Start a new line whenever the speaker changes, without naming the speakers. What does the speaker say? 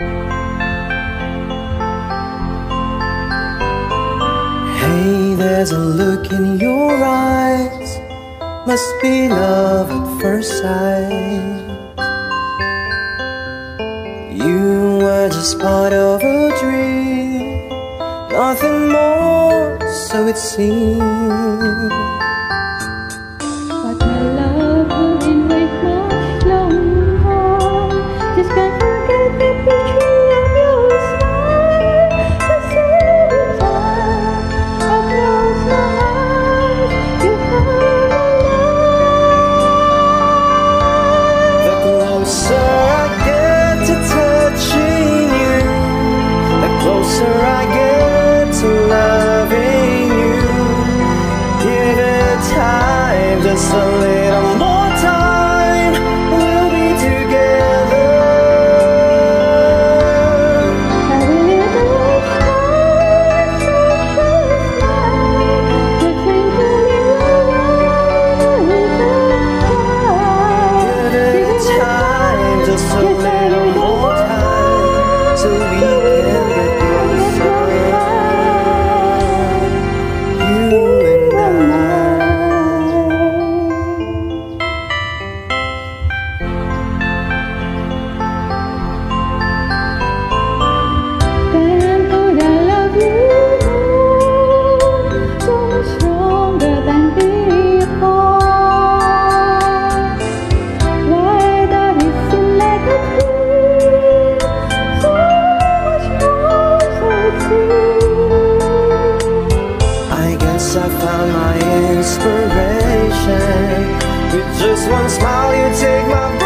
Hey, there's a look in your eyes. Must be love at first sight. You were just part of a dream. Nothing more, so it seems. Closer I get to loving you. Give it time, just a little. my inspiration. With just one smile, you take my